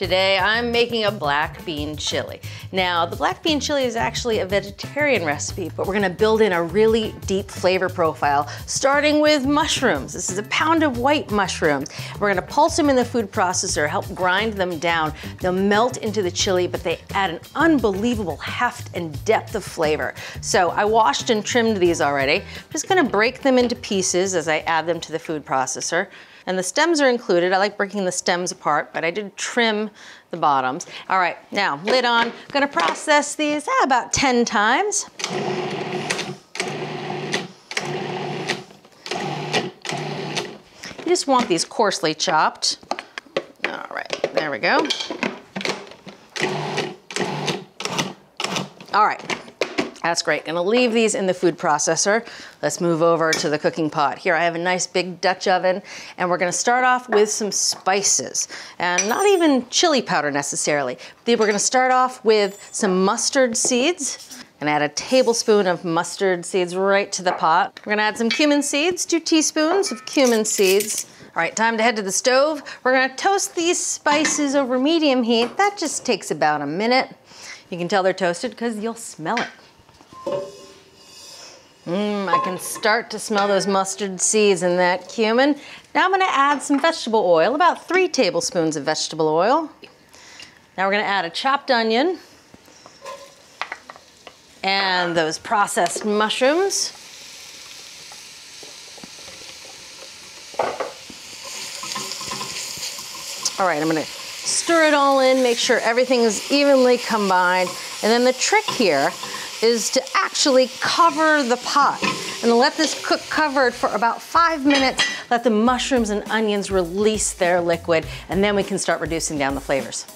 Today I'm making a black bean chili. Now the black bean chili is actually a vegetarian recipe, but we're gonna build in a really deep flavor profile, starting with mushrooms. This is a pound of white mushrooms. We're gonna pulse them in the food processor, help grind them down. They'll melt into the chili, but they add an unbelievable heft and depth of flavor. So I washed and trimmed these already. I'm just gonna break them into pieces as I add them to the food processor. And the stems are included. I like breaking the stems apart, but I did trim the bottoms. All right, now lid on. Gonna process these ah, about 10 times. You just want these coarsely chopped. All right, there we go. All right, that's great. Gonna leave these in the food processor. Let's move over to the cooking pot. Here I have a nice big Dutch oven and we're gonna start off with some spices and not even chili powder necessarily. We're gonna start off with some mustard seeds and add a tablespoon of mustard seeds right to the pot. We're gonna add some cumin seeds, two teaspoons of cumin seeds. All right, time to head to the stove. We're gonna toast these spices over medium heat. That just takes about a minute. You can tell they're toasted because you'll smell it. Mmm, I can start to smell those mustard seeds and that cumin. Now I'm gonna add some vegetable oil, about three tablespoons of vegetable oil. Now we're gonna add a chopped onion and those processed mushrooms. All right, I'm gonna stir it all in, make sure everything is evenly combined. And then the trick here is to actually cover the pot and let this cook covered for about five minutes. Let the mushrooms and onions release their liquid and then we can start reducing down the flavors.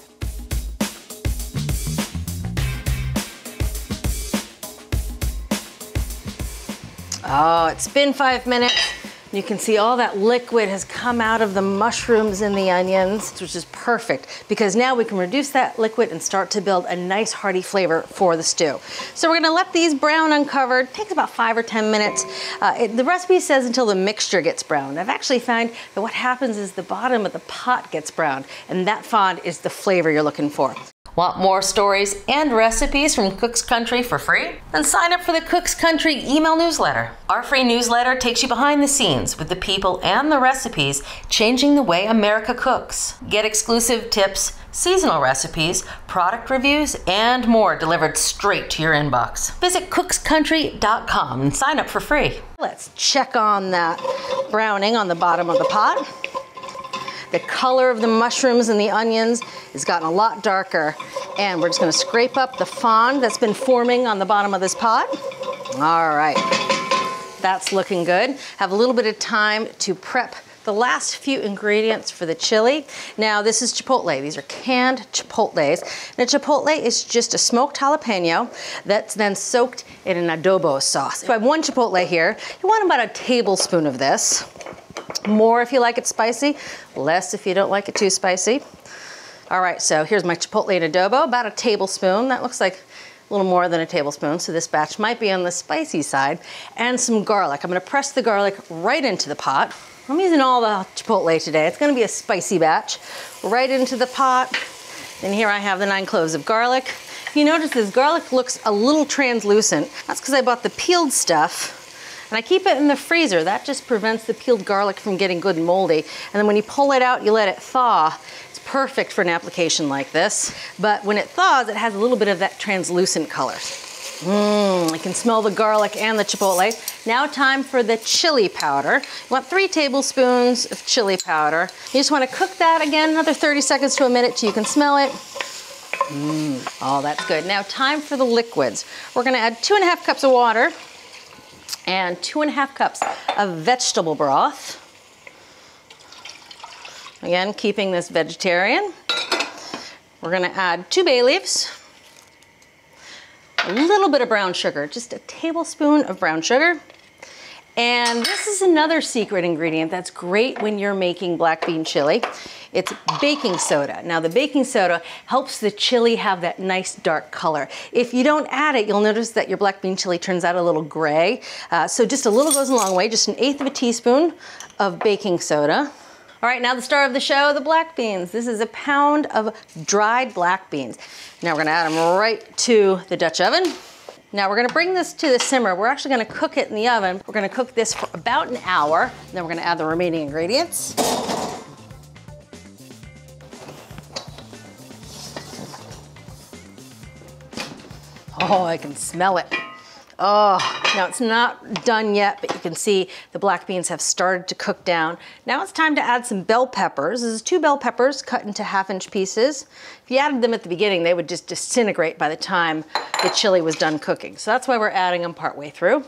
Oh, it's been five minutes. You can see all that liquid has come out of the mushrooms and the onions, which is perfect because now we can reduce that liquid and start to build a nice hearty flavor for the stew. So we're gonna let these brown uncovered. It takes about five or 10 minutes. Uh, it, the recipe says until the mixture gets brown. I've actually found that what happens is the bottom of the pot gets brown and that fond is the flavor you're looking for. Want more stories and recipes from Cook's Country for free? Then sign up for the Cook's Country email newsletter. Our free newsletter takes you behind the scenes with the people and the recipes changing the way America cooks. Get exclusive tips, seasonal recipes, product reviews, and more delivered straight to your inbox. Visit cookscountry.com and sign up for free. Let's check on that browning on the bottom of the pot. The color of the mushrooms and the onions has gotten a lot darker. And we're just gonna scrape up the fond that's been forming on the bottom of this pot. All right, that's looking good. Have a little bit of time to prep the last few ingredients for the chili. Now this is chipotle. These are canned chipotles. And a chipotle is just a smoked jalapeno that's then soaked in an adobo sauce. So I have one chipotle here. You want about a tablespoon of this. More if you like it spicy, less if you don't like it too spicy. All right, so here's my chipotle and adobo, about a tablespoon. That looks like a little more than a tablespoon, so this batch might be on the spicy side. And some garlic. I'm gonna press the garlic right into the pot. I'm using all the chipotle today. It's gonna be a spicy batch. Right into the pot. And here I have the nine cloves of garlic. You notice this garlic looks a little translucent. That's because I bought the peeled stuff and I keep it in the freezer. That just prevents the peeled garlic from getting good and moldy. And then when you pull it out, you let it thaw. It's perfect for an application like this. But when it thaws, it has a little bit of that translucent color. Mmm, I can smell the garlic and the chipotle. Now time for the chili powder. You want three tablespoons of chili powder. You just want to cook that again another 30 seconds to a minute till you can smell it. Mmm, oh, that's good. Now time for the liquids. We're gonna add two and a half cups of water and two and a half cups of vegetable broth. Again, keeping this vegetarian. We're gonna add two bay leaves, a little bit of brown sugar, just a tablespoon of brown sugar. And this is another secret ingredient that's great when you're making black bean chili. It's baking soda. Now the baking soda helps the chili have that nice dark color. If you don't add it, you'll notice that your black bean chili turns out a little gray. Uh, so just a little goes a long way, just an eighth of a teaspoon of baking soda. All right, now the star of the show, the black beans. This is a pound of dried black beans. Now we're gonna add them right to the Dutch oven. Now we're gonna bring this to the simmer. We're actually gonna cook it in the oven. We're gonna cook this for about an hour. Then we're gonna add the remaining ingredients. Oh, I can smell it. Oh, now it's not done yet, but you can see the black beans have started to cook down. Now it's time to add some bell peppers. This is two bell peppers cut into half inch pieces. If you added them at the beginning, they would just disintegrate by the time the chili was done cooking. So that's why we're adding them partway through.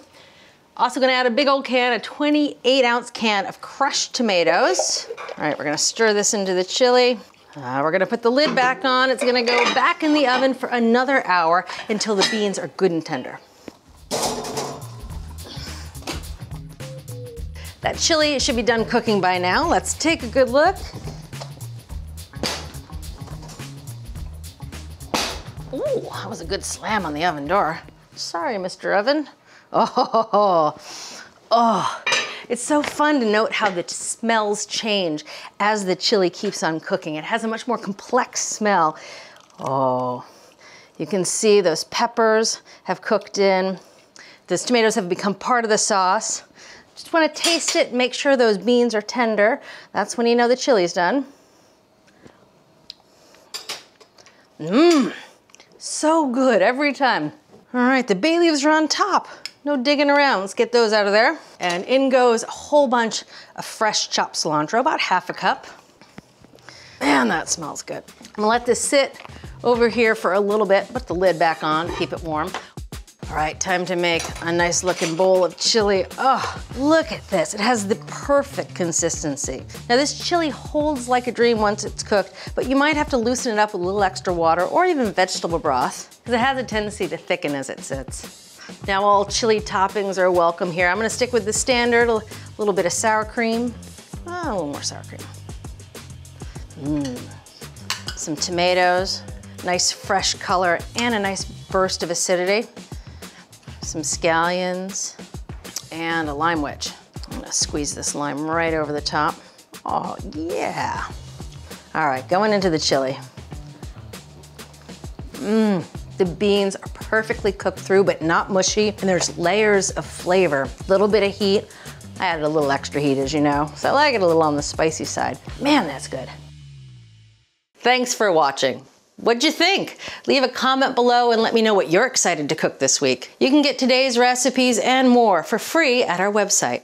Also gonna add a big old can, a 28 ounce can of crushed tomatoes. All right, we're gonna stir this into the chili. Uh, we're gonna put the lid back on. It's gonna go back in the oven for another hour until the beans are good and tender. That chili should be done cooking by now. Let's take a good look. Ooh, that was a good slam on the oven door. Sorry, Mr. Oven. Oh, oh, it's so fun to note how the smells change as the chili keeps on cooking. It has a much more complex smell. Oh, you can see those peppers have cooked in. Those tomatoes have become part of the sauce. Just wanna taste it, make sure those beans are tender. That's when you know the chili's done. Mmm, so good every time. All right, the bay leaves are on top. No digging around, let's get those out of there. And in goes a whole bunch of fresh chopped cilantro, about half a cup. Man, that smells good. I'm gonna let this sit over here for a little bit, put the lid back on, keep it warm. Right, time to make a nice looking bowl of chili. Oh, look at this. It has the perfect consistency. Now this chili holds like a dream once it's cooked, but you might have to loosen it up with a little extra water or even vegetable broth, because it has a tendency to thicken as it sits. Now all chili toppings are welcome here. I'm gonna stick with the standard, a little bit of sour cream. Oh, a little more sour cream. Mmm. Some tomatoes, nice fresh color, and a nice burst of acidity some scallions, and a lime wedge. I'm gonna squeeze this lime right over the top. Oh, yeah. All right, going into the chili. Mmm, the beans are perfectly cooked through, but not mushy, and there's layers of flavor. A little bit of heat. I added a little extra heat, as you know, so I like it a little on the spicy side. Man, that's good. Thanks for watching. What'd you think? Leave a comment below and let me know what you're excited to cook this week. You can get today's recipes and more for free at our website.